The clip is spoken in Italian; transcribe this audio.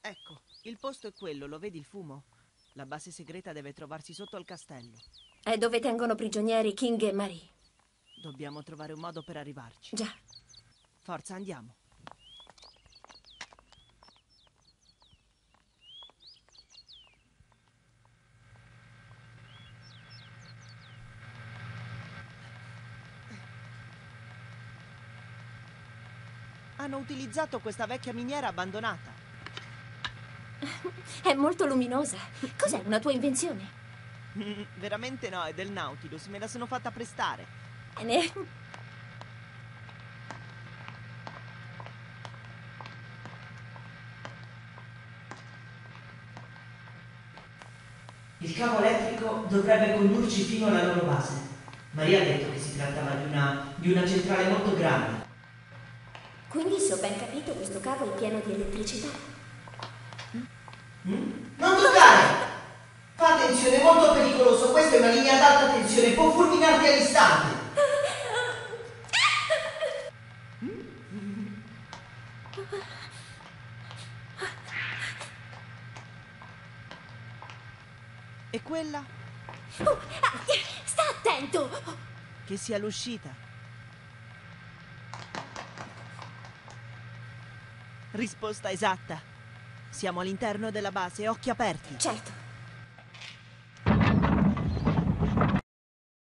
Ecco, il posto è quello, lo vedi il fumo? La base segreta deve trovarsi sotto al castello. È dove tengono prigionieri King e Marie. Dobbiamo trovare un modo per arrivarci. Già. Forza, andiamo. Hanno utilizzato questa vecchia miniera abbandonata. È molto luminosa. Cos'è una tua invenzione? Mm, Veramente no, è del Nautilus, me la sono fatta prestare. Bene. Il cavo elettrico dovrebbe condurci fino alla loro base. Maria ha detto che si trattava di una, di una centrale molto grande. Quindi, se ho ben capito, questo cavo è pieno di elettricità. Non toccare! Fa attenzione, è molto pericoloso. Questa è una linea ad alta tensione, può fulminarti all'istante. E quella? Oh, ah, sta attento! Che sia l'uscita. Risposta esatta. Siamo all'interno della base, occhi aperti. Certo.